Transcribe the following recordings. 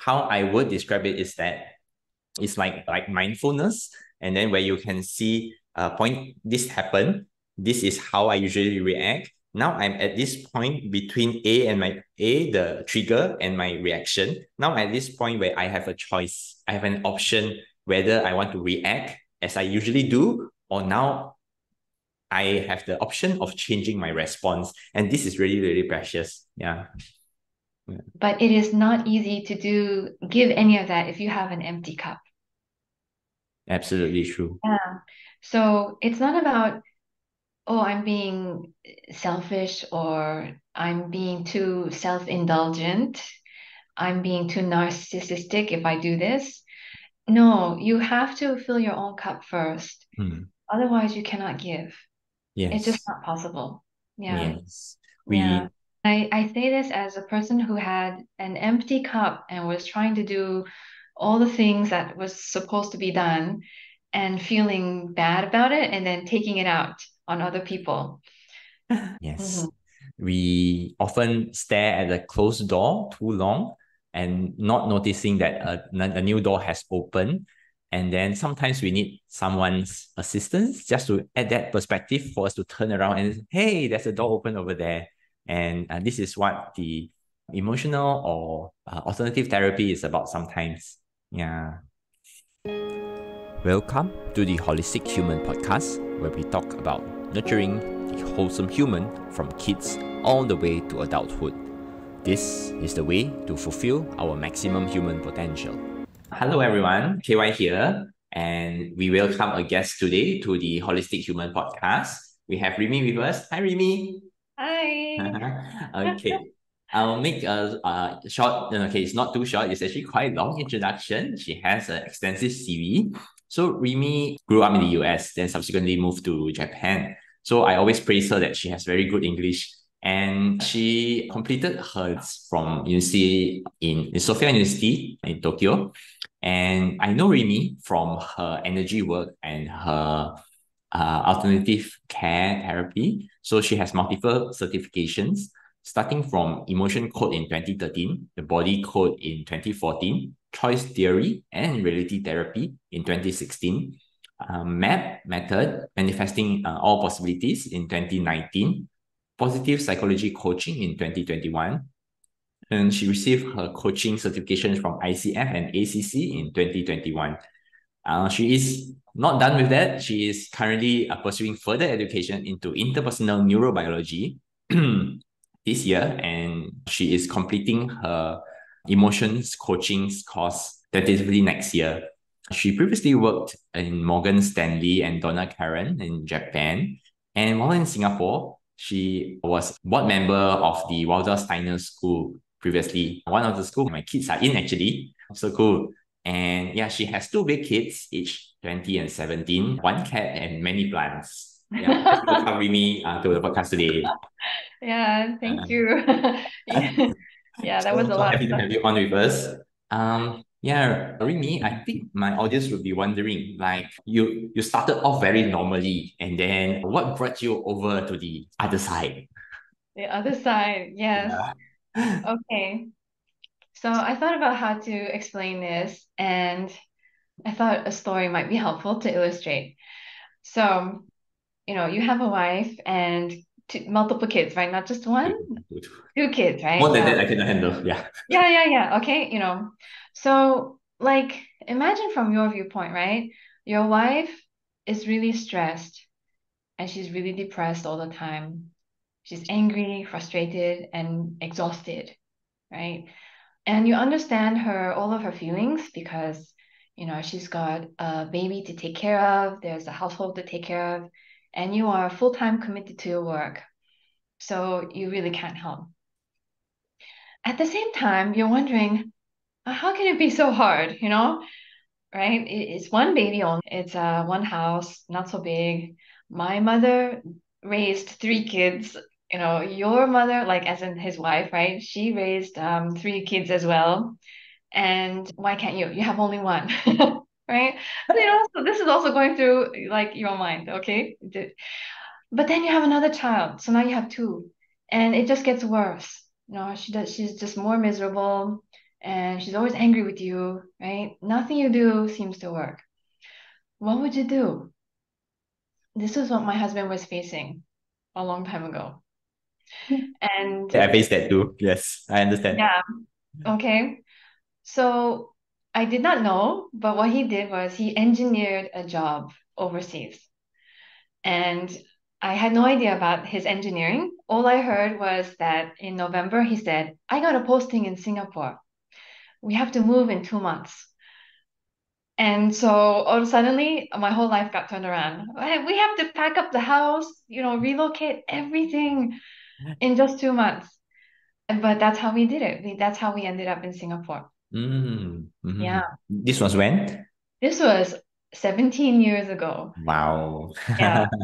how I would describe it is that it's like like mindfulness, and then where you can see uh point this happened. This is how I usually react. Now I'm at this point between A and my A, the trigger and my reaction. Now at this point where I have a choice, I have an option whether I want to react as I usually do, or now I have the option of changing my response. And this is really, really precious. Yeah. But it is not easy to do give any of that if you have an empty cup. Absolutely true. Yeah. So it's not about, oh, I'm being selfish or I'm being too self-indulgent. I'm being too narcissistic if I do this. No, you have to fill your own cup first. Hmm. Otherwise, you cannot give. Yes. It's just not possible. Yeah. Yes. We Yeah. I, I say this as a person who had an empty cup and was trying to do all the things that was supposed to be done and feeling bad about it and then taking it out on other people. yes. Mhm. We often stare at the closed door too long and not noticing that a, a new door has opened. And then sometimes we need someone's assistance just to add that perspective for us to turn around and hey, there's a door open over there. And uh, this is what the emotional or uh, alternative therapy is about sometimes. Yeah. Welcome to the Holistic Human Podcast, where we talk about nurturing the wholesome human from kids all the way to adulthood. This is the way to fulfill our maximum human potential. Hello, everyone. KY here, and we welcome a guest today to the Holistic Human Podcast. We have Rimi with us. Hi, Rimi. Okay. I'll make a, a short, okay, it's not too short, it's actually quite long introduction. She has an extensive CV. So Rimi grew up in the US, then subsequently moved to Japan. So I always praise her that she has very good English. And she completed hers from university in, in Sophia University in Tokyo. And I know Rimi from her energy work and her uh, alternative care therapy. So she has multiple certifications, starting from emotion code in 2013, the body code in 2014, choice theory and reality therapy in 2016, uh, MAP method, manifesting uh, all possibilities in 2019, positive psychology coaching in 2021. And she received her coaching certifications from ICF and ACC in 2021. Uh, she is not done with that. She is currently uh, pursuing further education into interpersonal neurobiology this year, and she is completing her emotions coaching course tentatively next year. She previously worked in Morgan Stanley and Donna Karan in Japan, and while in Singapore, she was board member of the Waldorf Steiner School previously. One of the school my kids are in actually. So cool. And yeah, she has two big kids, each 20 and 17, one cat and many plants. Yeah, thank you for covering me uh, to the podcast today. Yeah, thank Uh, you. Yeah, yeah, that was So, a lot happy of to have you on with us. Um, yeah, Rimi, I think my audience would be wondering, like you you started off very normally, and then what brought you over to the other side? The other side, yes. Yeah. Okay. So I thought about how to explain this, and I thought a story might be helpful to illustrate. So, you know, you have a wife and two, multiple kids, right? Not just one, two kids, right? More than that, I cannot handle. Yeah. Yeah, yeah, yeah. Okay, you know. So, like, imagine from your viewpoint, right? Your wife is really stressed and she's really depressed all the time. She's angry, frustrated, and exhausted, right? And you understand her, all of her feelings because, you know, she's got a baby to take care of, there's a household to take care of, and you are full-time committed to your work. So you really can't help. At the same time, you're wondering, "Uh, how can it be so hard, you know? Right? It's one baby only. It's uh one house, not so big. My mother raised three kids. You know, your mother, like as in his wife, right? She raised um three kids as well. And why can't you? You have only one, right? So, you know, so this is also going through like your mind, okay? But then you have another child, so now you have two, and it just gets worse. You know, she does, she's just more miserable. and she's always angry with you, right? Nothing you do seems to work. What would you do? This is what my husband was facing a long time ago. And Yeah, I faced that too. Yes, I understand. yeah, okay. So I did not know, but what he did was he engineered a job overseas. And I had no idea about his engineering. All I heard was that in November he said, I got a posting in Singapore. We have to move in two months. And so all suddenly my whole life got turned around. We have to pack up the house, you know, relocate everything in just two months. But that's how we did it. We, that's how we ended up in Singapore. Mm, mhm. Yeah. This was when? This was 17 years ago. Wow. Yeah.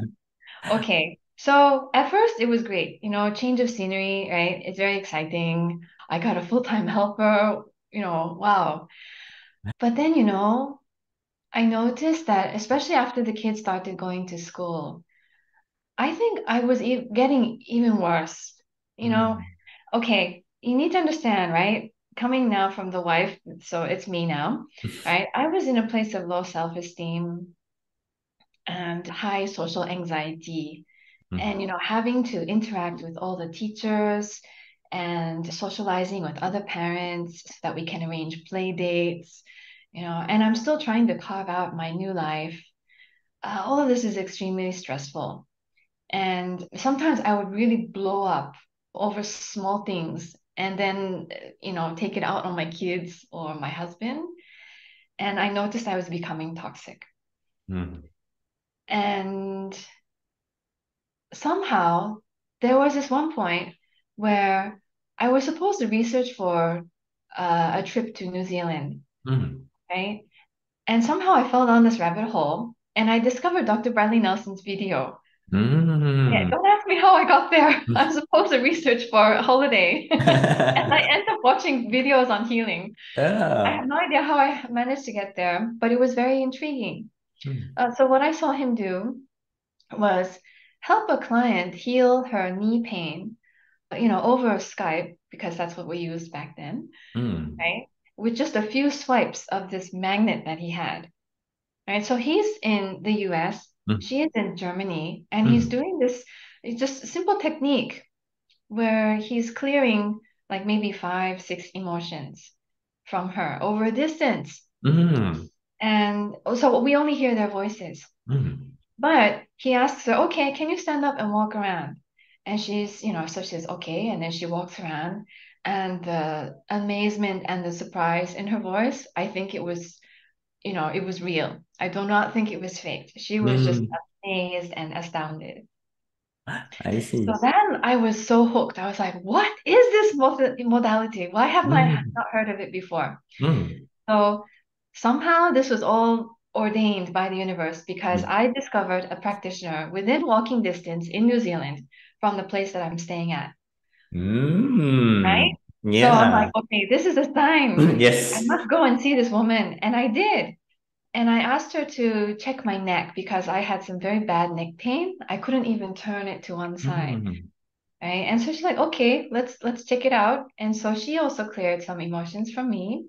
Okay. So at first it was great, you know, change of scenery, right? It's very exciting. I got a full-time helper, you know, wow. But then, you know, I noticed that especially after the kids started going to school, I think I was e getting even worse. You know, Mm, okay, you need to understand, right? Coming now from the wife, so it's me now, right? I was in a place of low self-esteem and high social anxiety mm, and you know having to interact with all the teachers and socializing with other parents so that we can arrange play dates you know and i'm still trying to carve out my new life uh, all of this is extremely stressful and sometimes i would really blow up over small things and then you know take it out on my kids or my husband and i noticed i was becoming toxic mm, and somehow there was this one point where I was supposed to research for uh, a trip to New Zealand, mm, right? And somehow I fell down this rabbit hole and I discovered Dr. Bradley Nelson's video. Yeah, mm. don't ask me how I got there. I'm supposed to research for a holiday. And I end up watching videos on healing. I have no idea how I managed to get there, but it was very intriguing. Mm, Uh, so what I saw him do was help a client heal her knee pain, you know, over Skype, because that's what we used back then, mm, right? With just a few swipes of this magnet that he had, right? So he's in the US, mm, she is in Germany, and he's mm, doing this it's just simple technique where he's clearing like maybe five, six emotions from her over a distance. mm, And so we only hear their voices. mm, But he asks her, okay, can you stand up and walk around? And she's, you know, so she says, okay. And then she walks around, and the amazement and the surprise in her voice, I think it was, you know, it was real. I do not think it was fake. She was just mm. amazed and astounded. I see. So then I was so hooked. I was like, what is this mod- modality? Why haven't I Mm, not heard of it before? mm, So somehow this was all ordained by the universe because mm, I discovered a practitioner within walking distance in New Zealand from the place that I'm staying at, right? Mm. So I'm like, okay, this is a sign. Yes. I must go and see this woman. And I did. And I asked her to check my neck because I had some very bad neck pain. I couldn't even turn it to one side, Mm, right? And so she's like, okay, let's let's check it out. And so she also cleared some emotions from me.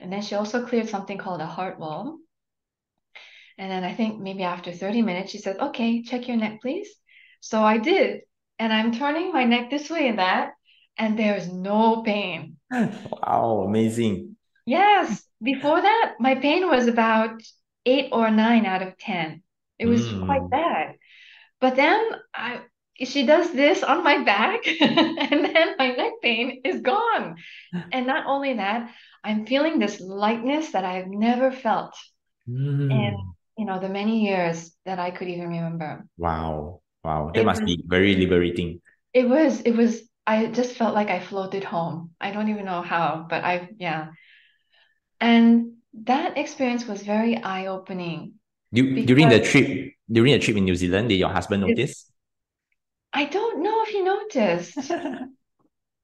And then she also cleared something called a heart wall. And then I think maybe after 30 minutes, she said, okay, check your neck, please. So I did. And I'm turning my neck this way and that, and there's no pain. Wow, amazing. Yes, before that, my pain was about eight or nine out of 10. It was quite Mm, bad. But then I she does this on my back, and then my neck pain is gone. And not only that, I'm feeling this lightness that I've never felt in, mm. you know, the many years that I could even remember. Wow. Wow. That It must was, be very liberating. it was, it was, I just felt like I floated home. I don't even know how, but I, yeah. And that experience was very eye-opening Du during the trip, during the trip in New Zealand, did your husband notice? I don't know if he noticed.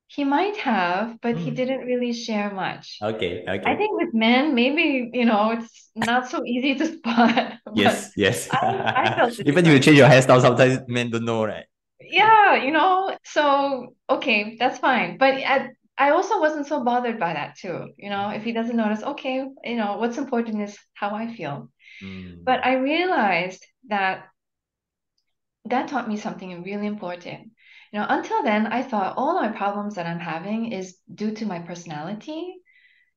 He might have, but he Mm. didn't really share much. Okay, okay. I think with men, maybe, you know, it's not so easy to spot, Yes, yes. I I felt Even if you change your hairstyle, sometimes men don't know, right? Yeah, you know, so okay, that's fine. But at I also wasn't so bothered by that too. You know, if he doesn't notice, okay, you know, what's important is how I feel. Mm. But I realized that that taught me something really important. You know, until then, I thought all my problems that I'm having is due to my personality,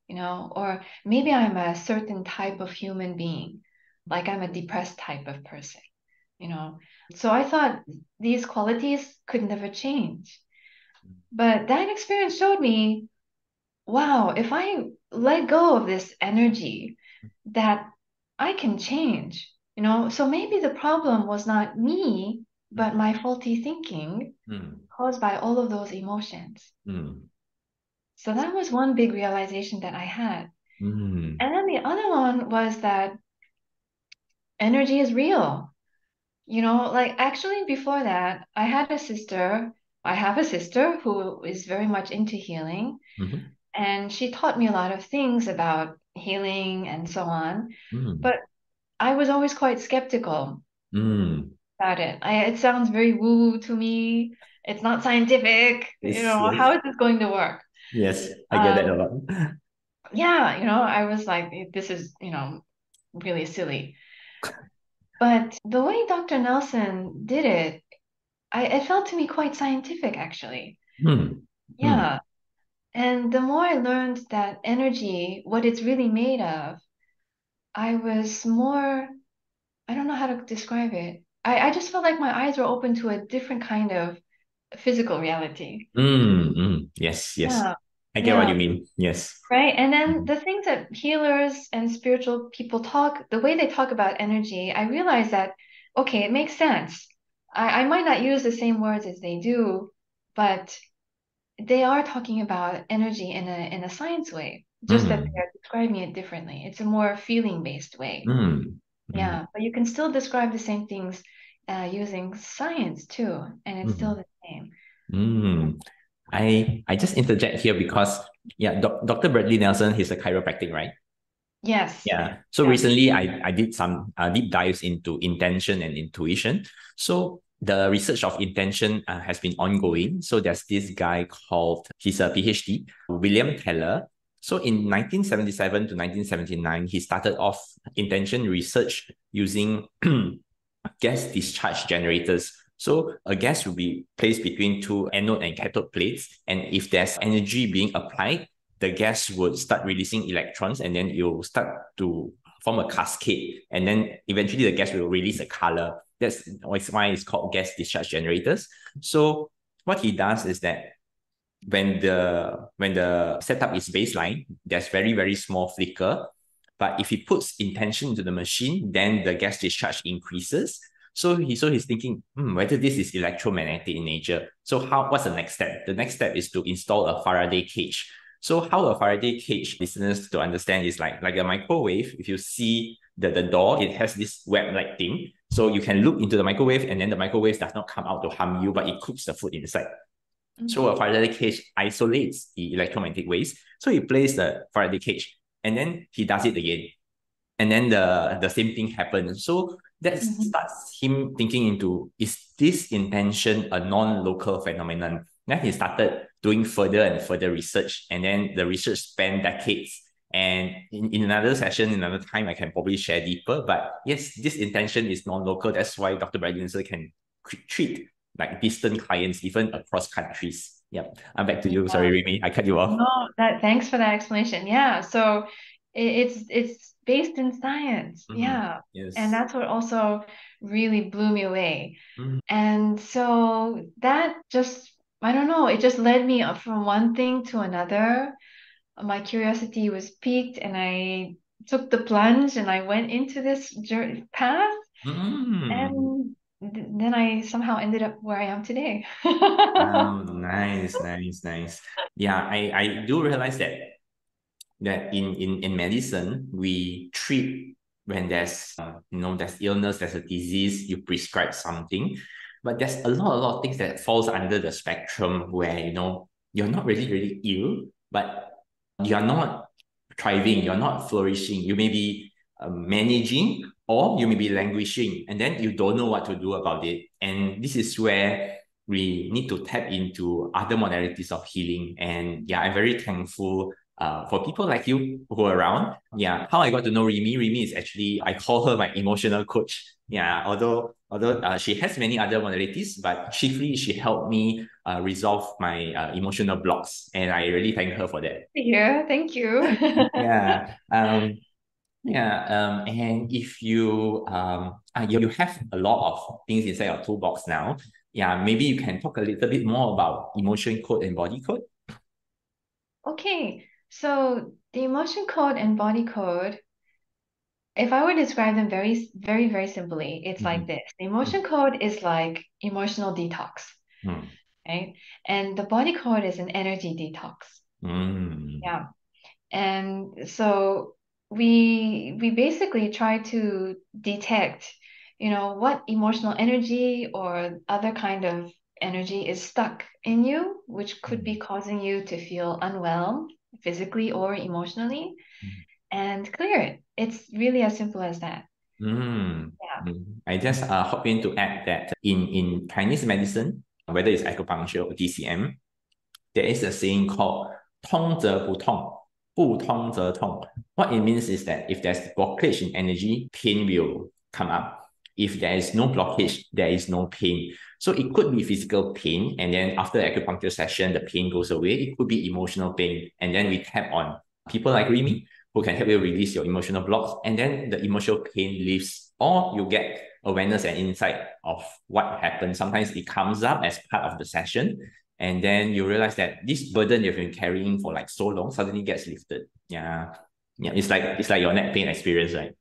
you know, or maybe I'm a certain type of human being, like I'm a depressed type of person, you know. So I thought these qualities could never change. But that experience showed me, wow, if I let go of this energy, that I can change, you know. So maybe the problem was not me, but my faulty thinking Mm. caused by all of those emotions. Mm. So that was one big realization that I had. Mm. And then the other one was that energy is real. You know, like actually before that, I had a sister. I have a sister who is very much into healing, Mhm. and she taught me a lot of things about healing and so on. Mm. But I was always quite skeptical Mm. about it. I, it sounds very woo to me. It's not scientific. You know, yes. how is this going to work? Yes, I get that a Um, lot. yeah, you know, I was like, this is, you know, really silly. But the way Dr. Nelson did it, I, it felt to me quite scientific, actually. Mm. Mm. Yeah. And the more I learned that energy, what it's really made of, I was more, I don't know how to describe it. I, I just felt like my eyes were open to a different kind of physical reality. Mm. Mm. Yes, yes. Yeah. I get what you mean. Yes. Right. And then Mhm. the things that healers and spiritual people talk, the way they talk about energy, I realize that, okay, it makes sense. I, I might not use the same words as they do, but they are talking about energy in a in a science way, just that Mm. they're describing it differently. It's a more feeling-based way. Mm. Mm. Yeah, but you can still describe the same things uh, using science too, and it's still Mm. the same. Mm. I I just interject here because yeah, doc, Dr. Bradley Nelson, he's a chiropractic, right? Yes. Yeah. So Yeah. recently, I, I did some uh, deep dives into intention and intuition. So the research of intention uh, has been ongoing. So there's this guy called, he's a PhD, William Tiller. So in 1977 to 1979, he started off intention research using gas discharge generators. So a gas will be placed between two anode and cathode plates. And if there's energy being applied, the gas would start releasing electrons and then it will start to form a cascade. And then eventually the gas will release a color. That's why it's called gas discharge generators. So what he does is that when the when the setup is baseline, there's very, very small flicker. But if he puts intention into the machine, then the gas discharge increases. So he so he's thinking, hmm, whether this is electromagnetic in nature. So how what's the next step? The next step is to install a Faraday cage. So how a Faraday cage, listeners to understand, is like like a microwave. If you see the, the door, it has this web-like thing. So you can look into the microwave and then the microwave does not come out to harm you, but it cooks the food inside. So a Faraday cage isolates the electromagnetic waves. So he plays the Faraday cage and then he does it again. And then the, the same thing happens. So that Mhm. starts him thinking into is this intention a non-local phenomenon? Then he started doing further and further research. And then the research spanned decades. And in, in another session, in another time, I can probably share deeper. But yes, this intention is non-local. That's why Dr. Bradley Nelson can treat like distant clients even across countries. Yep. I'm back to you. Sorry, Rimi. I cut you off. No, that thanks for that explanation. Yeah, so it, it's it's based in science. Mhm. Yeah. Yes. And that's what also really blew me away. Mhm. And so that just, I don't know, it just led me up from one thing to another. My curiosity was piqued and I took the plunge and I went into this journey path Mm. and th- then I somehow ended up where I am today. Wow, nice, nice, nice. Yeah, I, I do realize that that in, in, in medicine, we treat when there's uh, you know there's illness, there's a disease, you prescribe something. But there's a lot, a lot of things that falls under the spectrum where you know you're not really, really ill, but you're not thriving, you're not flourishing. You may be uh, managing or you may be languishing, and then you don't know what to do about it. And this is where we need to tap into other modalities of healing. And yeah, I'm very thankful uh, for people like you who are around. Yeah, how I got to know Rimi, Rimi is actually, I call her my emotional coach. Yeah, although although uh, she has many other modalities, but chiefly she helped me uh, resolve my uh, emotional blocks. And I really thank her for that. Yeah, thank you. yeah. Um, yeah, um, and if you um uh, you, you have a lot of things inside your toolbox now, yeah, maybe you can talk a little bit more about emotion code and body code. Okay, so the emotion code and body code, if I were to describe them very, very, very simply, it's like Mhm. this. The emotion code is like emotional detox, Mm. right? And the body code is an energy detox. Mm. Yeah. And so we we basically try to detect, you know, what emotional energy or other kind of energy is stuck in you, which could be causing you to feel unwell physically or emotionally mm. and clear it. It's really as simple as that. Mm. Yeah. Mm. I just uh, hoping to add that in, in Chinese medicine, whether it's acupuncture or TCM, there is a saying called 通则不痛,不通则痛. What it means is that if there's blockage in energy, pain will come up. If there is no blockage, there is no pain. So it could be physical pain, and then after the acupuncture session, the pain goes away. It could be emotional pain, and then we tap on people like Rimi who can help you release your emotional blocks, and then the emotional pain leaves, or you get awareness and insight of what happened. Sometimes it comes up as part of the session, and then you realize that this burden you've been carrying for like so long suddenly gets lifted. Yeah, yeah, it's like it's like your neck pain experience, right?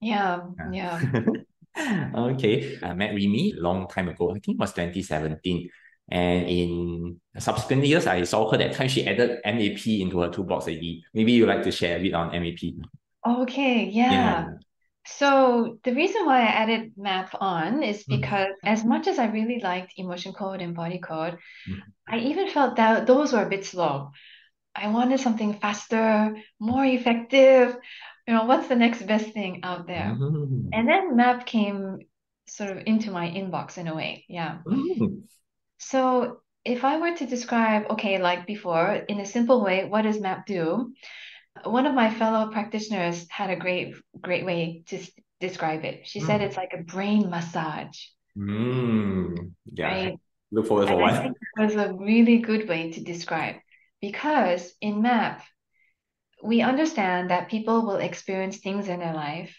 Yeah. Yeah. okay, I met Rimi a long time ago. I think it was 2017. And in subsequent years, I saw her that time she added MAP into her toolbox already. Maybe you'd like to share a bit on MAP. Okay, yeah. So the reason why I added map on is Mm. because as much as I really liked emotion code and body code, Mm. I even felt that those were a bit slow. I wanted something faster, more effective. You know, what's the next best thing out there? Mm. And then map came sort of into my inbox in a way. Yeah. Mm. So if I were to describe, okay, like before, in a simple way, what does map do? One of my fellow practitioners had a great, great way to s- describe it. She said Mm. it's like a brain massage, Mm. Yeah, right? look forward for one. it was a really good way to describe because in MAP, we understand that people will experience things in their life,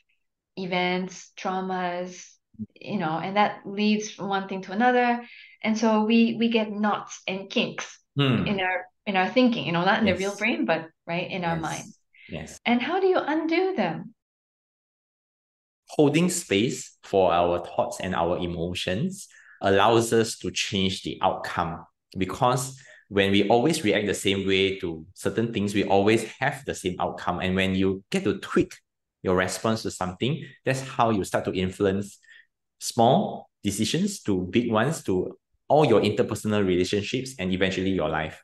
events, traumas, you know, and that leads from one thing to another. And so we we get knots and kinks Hmm. in our in our thinking, you know, not in the real brain, but right in our mind. Yes. Yes. And how do you undo them? holding space for our thoughts and our emotions allows us to change the outcome because when we always react the same way to certain things, we always have the same outcome. And when you get to tweak your response to something, that's how you start to influence small decisions to big ones to all your interpersonal relationships and eventually your life.